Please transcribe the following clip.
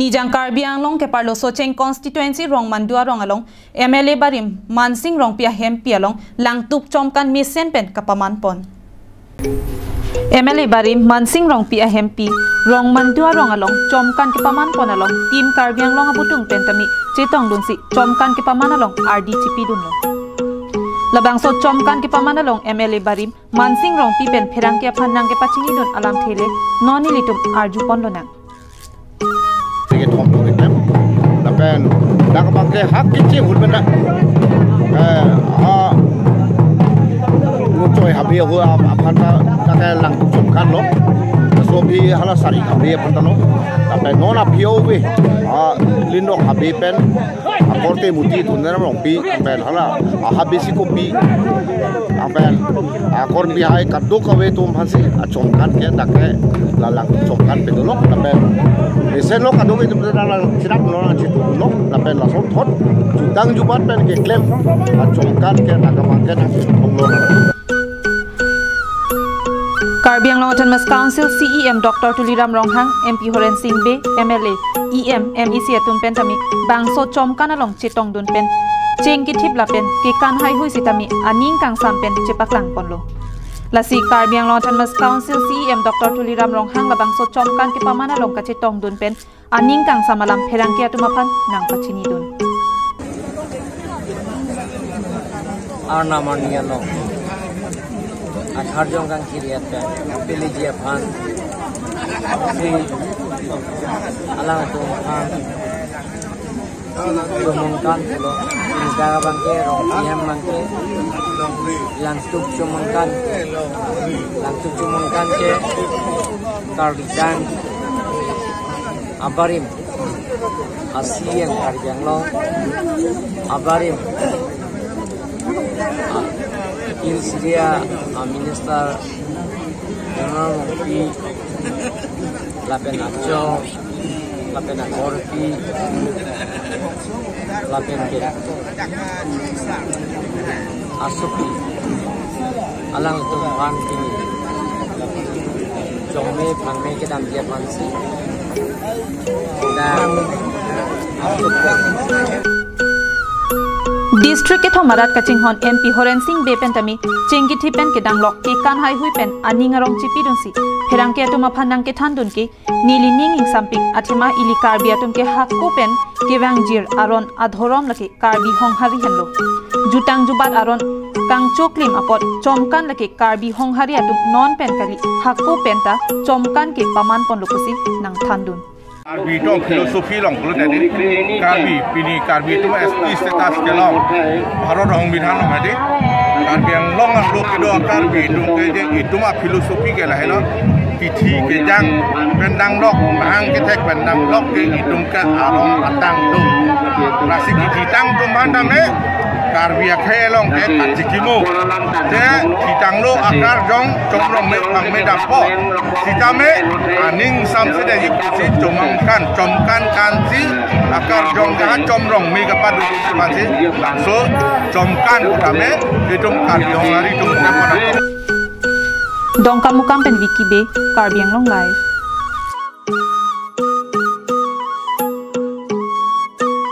নিজাং কাৰ্বি আংলং কেপাৰ্ল চচেং কনষ্টিটুৱেঞ্চি ৰং মান্দুৱা ৰঙালং এম এল এ বাৰিম মানসিং ৰং পিয়া হেম পি আলং লাংটুপ চমকান মিছেন পেন কাপামান পন এম এল এ বাৰিম মানসিং ৰং পিয়া হেম পি ৰং মান্দুৱা ৰঙালং চমকান কেপামান পন আলং টিম কাৰ্বি আংলং আপুটুং পেণ্টামি চেতং দুঞ্চি চমকান কেপামান আলং আৰ ডি চিপি দুনু লবাং সো চমকান কি পামান Along M L A Barim Mansing রং পিপেন ফেরাং কে আফান নাং কে পাচিং ইদুন আলাম থেলে ননি লিটুম আর্জু পন্ডনাং cái thòng đồ cái là bên đang có bằng cái hắc cái chi hụt bên đó à. ngồi chơi hạp hiệu hụt hạp hạp cái hạp hạp hạp hạp hạp tu so bi hala sari ka bi pan ta lo ta pen no na pi o bi a lin bi pen a korte muti thun na rong pi pen hala a ha bi si ko pi a pen a kor bi hai ka do ka we tum phan si a chom kan ke da ke la lang chom kan pe do lo ta pen ni sen lo ka do ke tum da la sirak no na chi tu lo ta pen la so thot chu tang ju bat pen ke klem a chom kan ke da ka na ong lo na Karbiang Long Autonomous Council CEM Dr. Tuliram Ronghang MP Horen Singh Be MLA EM MEC Atun Pen Tami Bangso Chom Kana Long Chitong Dun Pen Cheng Ki Thip La Pen Ki Kan Hai Hui Sitami Aning Kang Sam Pen Chipak Lang Pon Lo Lasi Karbiang Long Autonomous Council CEM Dr. Tuliram Ronghang La Bangso Chom Kan Ki Pamana Long Ka Chitong Dun Pen Aning Kang Samalam Perang Ki Atumapan Nang Pachini Dun Arna Maniano Harjonggang Kiriatkan, Peligia Pan, si Alang Tung Pan, si Bumungkan Pulo, si Gagabang Kero, Iyam Mangke, Lantuk Sumungkan, Lantuk Sumungkan Ke, Kardikan, Abarim, yang Kardikan Lo, Abarim, Il Syria Minister General Mufti Lapen Acho Lapen Akorpi Lapen Ke Asupi Alang itu dalam dia pansi Dan district ke thong marat kaching hon mp horen singh bepen tami chengi thi pen ke dang lok ke kan hai hui pen aninga rong chipi dun si herang ke atuma phanang ke than dun ki nili ning ing sampik athima ili karbi atum ke hak ko pen kewang jir aron adhorom laki karbi hong hari hello jutang jubat aron kang choklim apot chomkan laki karbi hong hari atum non pen kali hak ko pen ta chomkan ke paman pon lokusi nang than dun Karbi itu filosofi long kalau tadi Karbi pini Karbi itu ST status ke long baru dong bidhan long tadi Karbi yang long lo kido Karbi itu ke itu mah filosofi ke lah lo pithi ke jang pendang lok mahang ke tek pendang lok ke itu ke arong atang tu nasi kiti tang tu mana me Karbi akhe long te kitang lo akar jong jong long me pang me sitame aning sam se de si jomangkan jomkan kansi akar jong jahat jomrong me si hari itu Dong kamu kam pen wiki be karbi yang long live